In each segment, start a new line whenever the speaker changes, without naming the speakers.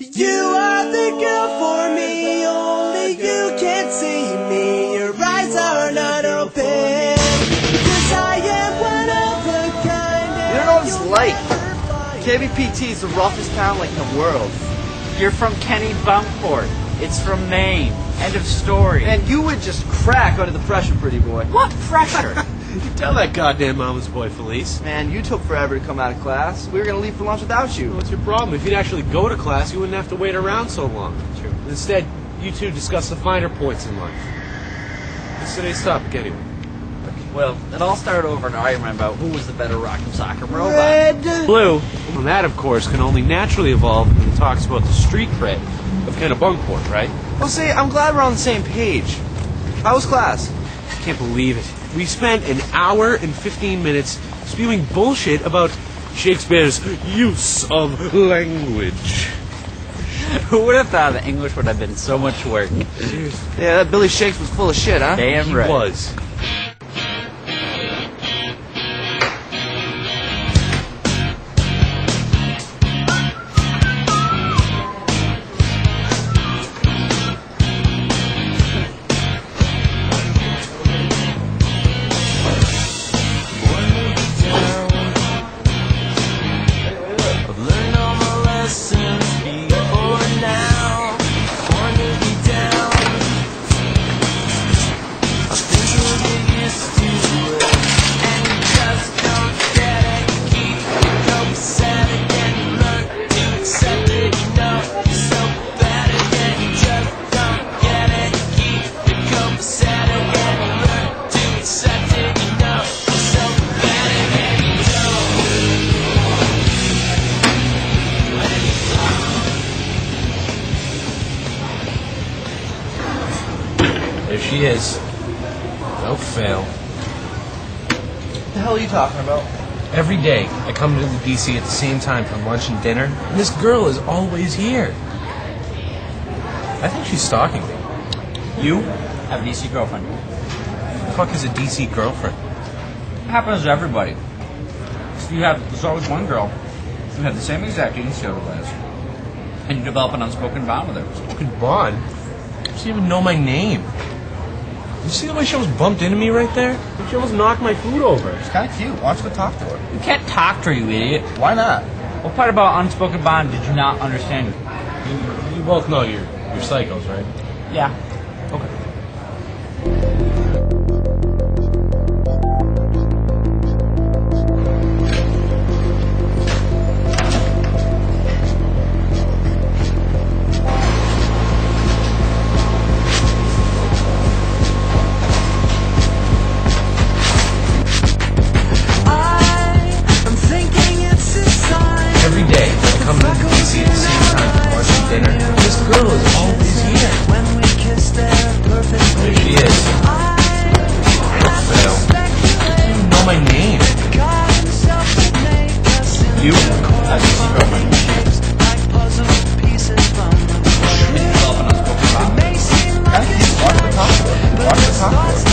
You are the girl for me, only you can see me. Your eyes are not open. Cause I am one of a kind.
You don't know what it's like.
you'll never find
KBPT is the roughest town like in the world.
You're from Kenny Bunkport. It's from Maine. End of story.
And you would just crack under the pressure, pretty boy.
what pressure?
You tell that goddamn mama's boy, Felice.
Man, you took forever to come out of class. We were gonna leave for lunch without you.
What's your problem? If you'd actually go to class, you wouldn't have to wait around so long.
True.
Instead, you two discuss the finer points in life. What's today's topic, anyway?
well, it all started over an argument about who was the better rock'em sock'em robot.
Red.
Blue.
Well, that, of course, can only naturally evolve when it talks about the street cred of Kennebunkport, right?
Well, see, I'm glad we're on the same page. How was class?
Can't believe it. We spent an hour and 15 minutes spewing bullshit about Shakespeare's use of language.
Who would have thought that English would have been so much work?
Yeah, that Billy Shakes was full of shit, huh?
Damn
He
right.
was. There she is. No fail.
What the hell are you talking about?
Every day, I come to the DC at the same time for lunch and dinner, and this girl is always here. I think she's stalking me.
You have a DC girlfriend.
The fuck is a DC girlfriend?
happens to everybody. So you have there's always one girl who had the same exact eating disorder as, and you develop an unspoken bond with her.
Fucking Bond. She doesn't even know my name. You see the way she almost bumped into me right there? She almost knocked my food over.
It's kind of cute. Why don't you go talk to her?
You can't talk to her, you idiot.
Why not?
What part about unspoken bond did you not understand?
You, you both know you're, you're psychos, right?
Yeah.
Have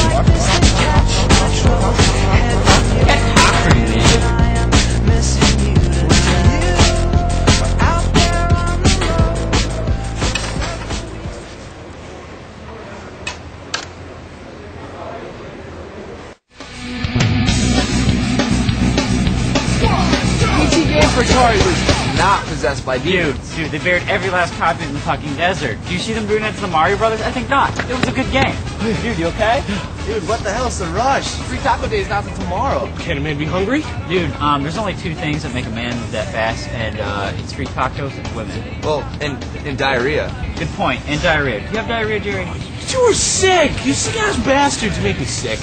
E.T. game for Atari was not possessed by
Dude,
demons.
dude, dude, they buried every last copy in the fucking desert. Do you see them doing that to the Mario Brothers? I think not. It was a good game. Dude, you okay?
Dude, what the hell's the rush? Free Taco Day is not till tomorrow.
Can a man be hungry?
Dude, um, there's only two things that make a man move that fast, and uh, it's free tacos and women.
Well, and, and diarrhea.
Good point. And diarrhea. Do you have diarrhea, Jerry?
You were sick! You sick ass bastards make me sick.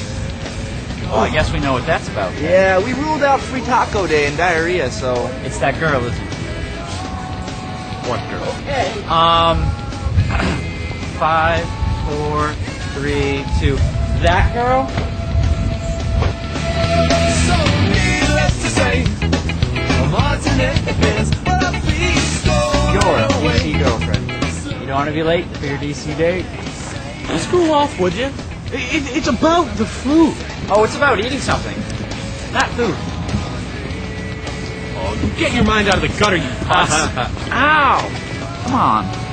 Well, I guess we know what that's about.
Yeah, we ruled out Free Taco Day and diarrhea, so.
It's that girl, isn't it?
What girl?
Um, five, four, three, two. That girl?
So needless to say, I'm alternate events, but I feel
Your DC girlfriend. You don't want to be late for your DC date?
Screw off, would you? It, it's about the food.
Oh, it's about eating something, not food.
Oh, get your mind out of the gutter, you puss.
Ow! Come on.